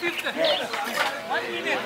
350. One minute.